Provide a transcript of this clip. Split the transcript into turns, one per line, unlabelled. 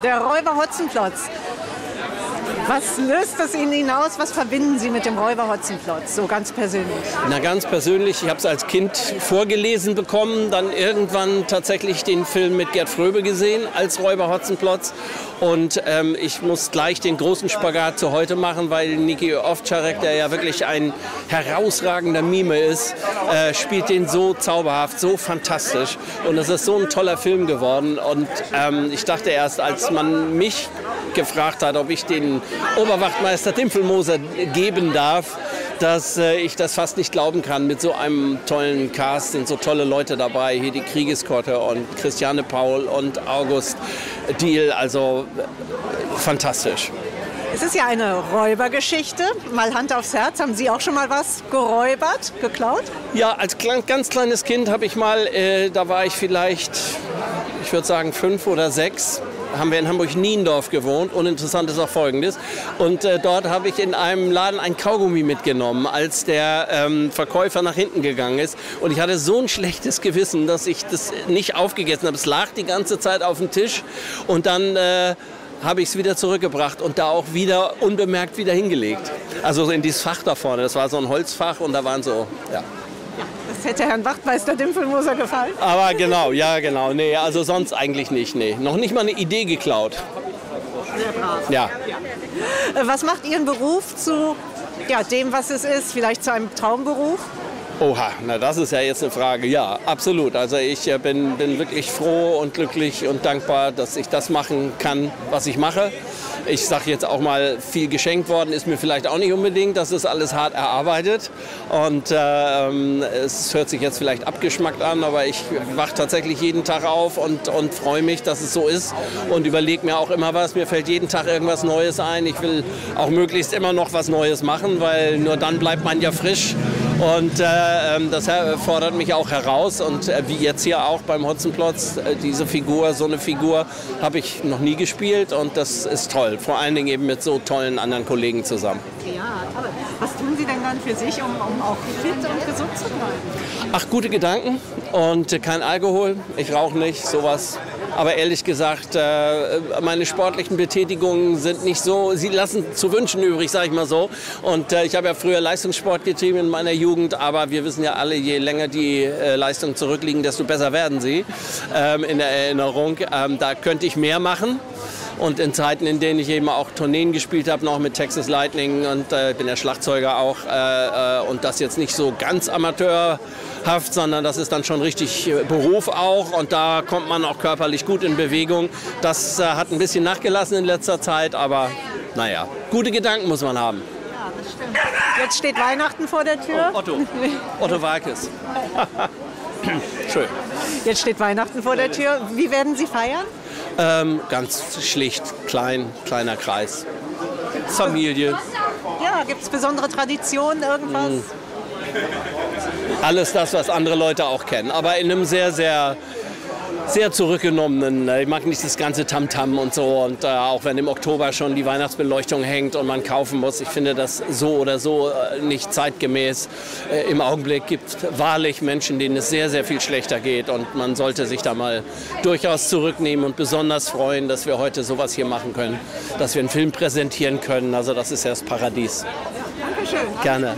Der Räuber Hotzenplotz. Was löst das Ihnen aus? Was verbinden Sie mit dem Räuber Hotzenplotz, so ganz persönlich?
Na, ganz persönlich, ich habe es als Kind vorgelesen bekommen, dann irgendwann tatsächlich den Film mit Gerd Fröbe gesehen als Räuber Hotzenplotz. Und ähm, ich muss gleich den großen Spagat zu heute machen, weil Niki Ovtcharek, der ja wirklich ein herausragender Mime ist, äh, spielt den so zauberhaft, so fantastisch. Und es ist so ein toller Film geworden. Und ähm, ich dachte erst, als man mich gefragt hat, ob ich den Oberwachtmeister Dimpfelmoser geben darf, dass äh, ich das fast nicht glauben kann. Mit so einem tollen Cast sind so tolle Leute dabei. Hier die Kriegeskotte und Christiane Paul und August Diel. Also äh, fantastisch.
Es ist ja eine Räubergeschichte. Mal Hand aufs Herz, haben Sie auch schon mal was geräubert, geklaut?
Ja, als ganz kleines Kind habe ich mal, äh, da war ich vielleicht, ich würde sagen fünf oder sechs, haben wir in Hamburg-Niendorf gewohnt. Und interessant ist auch Folgendes. Und äh, dort habe ich in einem Laden ein Kaugummi mitgenommen, als der ähm, Verkäufer nach hinten gegangen ist. Und ich hatte so ein schlechtes Gewissen, dass ich das nicht aufgegessen habe. Es lag die ganze Zeit auf dem Tisch. Und dann... Äh, habe ich es wieder zurückgebracht und da auch wieder unbemerkt wieder hingelegt. Also in dieses Fach da vorne. Das war so ein Holzfach und da waren so, ja.
Hätte Herrn Wachtmeister Dimpfelmoser gefallen.
Aber genau, ja genau. Nee, also sonst eigentlich nicht. Nee. Noch nicht mal eine Idee geklaut.
Sehr brav.
Ja.
Äh, Was macht Ihren Beruf zu ja, dem, was es ist? Vielleicht zu einem Traumberuf?
Oha, na das ist ja jetzt eine Frage. Ja, absolut. Also ich äh, bin, bin wirklich froh und glücklich und dankbar, dass ich das machen kann, was ich mache. Ich sage jetzt auch mal, viel geschenkt worden ist mir vielleicht auch nicht unbedingt. Das ist alles hart erarbeitet. Und ähm, es hört sich jetzt vielleicht abgeschmackt an, aber ich wache tatsächlich jeden Tag auf und, und freue mich, dass es so ist. Und überlege mir auch immer was. Mir fällt jeden Tag irgendwas Neues ein. Ich will auch möglichst immer noch was Neues machen, weil nur dann bleibt man ja frisch. Und äh, das fordert mich auch heraus. Und äh, wie jetzt hier auch beim Hotzenplotz, äh, diese Figur, so eine Figur, habe ich noch nie gespielt. Und das ist toll. Vor allen Dingen eben mit so tollen anderen Kollegen zusammen.
Ja, toll. Was tun Sie denn dann für sich, um, um auch fit und gesund zu bleiben?
Ach, gute Gedanken und äh, kein Alkohol. Ich rauche nicht, sowas. Aber ehrlich gesagt, äh, meine sportlichen Betätigungen sind nicht so, sie lassen zu wünschen übrig, sage ich mal so. Und äh, ich habe ja früher Leistungssport getrieben in meiner Jugend, aber wir wissen ja alle, je länger die äh, Leistungen zurückliegen, desto besser werden sie ähm, in der Erinnerung. Ähm, da könnte ich mehr machen. Und in Zeiten, in denen ich eben auch Tourneen gespielt habe, noch mit Texas Lightning und äh, bin ja Schlagzeuger auch äh, äh, und das jetzt nicht so ganz amateurhaft, sondern das ist dann schon richtig äh, Beruf auch und da kommt man auch körperlich gut in Bewegung. Das äh, hat ein bisschen nachgelassen in letzter Zeit, aber naja, gute Gedanken muss man haben.
Ja, das stimmt. Jetzt steht Weihnachten vor der Tür.
Otto, Otto Walkes. Schön.
Jetzt steht Weihnachten vor der Tür. Wie werden Sie feiern?
Ähm, ganz schlicht, klein, kleiner Kreis. Familie.
Ja, gibt es besondere Traditionen, irgendwas?
alles das, was andere Leute auch kennen. Aber in einem sehr, sehr, sehr zurückgenommenen. äh, Ich mag nicht das ganze Tamtam und so. Und äh, auch wenn im Oktober schon die Weihnachtsbeleuchtung hängt und man kaufen muss, ich finde das so oder so äh, nicht zeitgemäß. Äh, Im Augenblick gibt es wahrlich Menschen, denen es sehr, sehr viel schlechter geht. Und man sollte sich da mal durchaus zurücknehmen und besonders freuen, dass wir heute sowas hier machen können. Dass wir einen Film präsentieren können. Also das ist ja das Paradies.
Dankeschön.
Gerne.